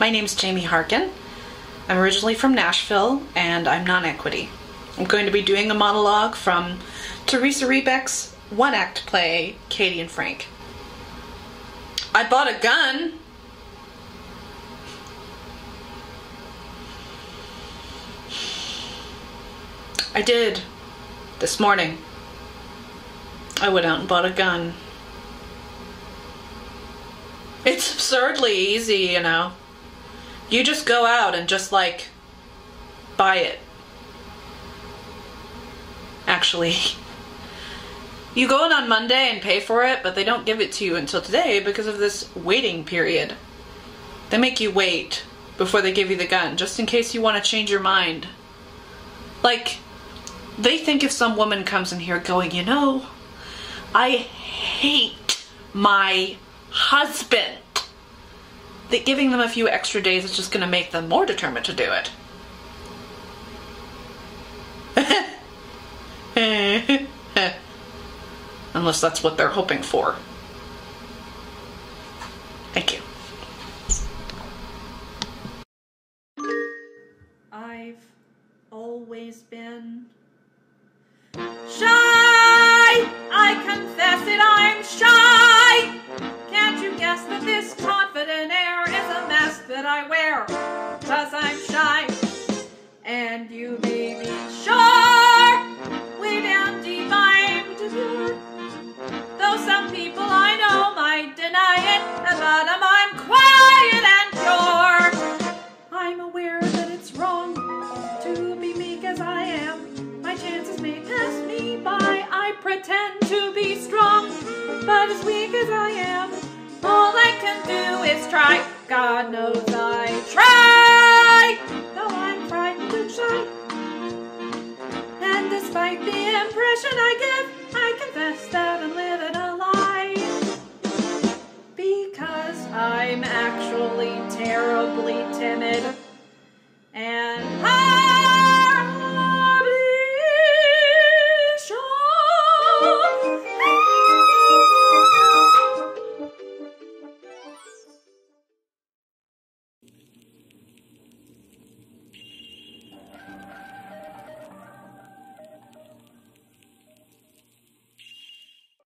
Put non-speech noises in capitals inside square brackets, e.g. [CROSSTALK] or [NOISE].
My name's Jamie Harkin. I'm originally from Nashville and I'm non equity. I'm going to be doing a monologue from Theresa Rebeck's one act play, Katie and Frank. I bought a gun. I did. This morning. I went out and bought a gun. It's absurdly easy, you know. You just go out and just like buy it. Actually, you go in on Monday and pay for it, but they don't give it to you until today because of this waiting period. They make you wait before they give you the gun, just in case you want to change your mind. Like, they think if some woman comes in here going, you know, I hate my husband, that giving them a few extra days is just going to make them more determined to do it. [LAUGHS] Unless that's what they're hoping for. Thank you. I've always been shy. I confess it, I'm shy. Can't you guess that this confident And you may be sure, way down deep. Though some people I know might deny it, at bottom I'm quiet and pure. I'm aware that it's wrong to be meek as I am. My chances may pass me by. I pretend to be strong, but as weak as I am, all I can do is try. God knows I try, I'm actually terribly timid.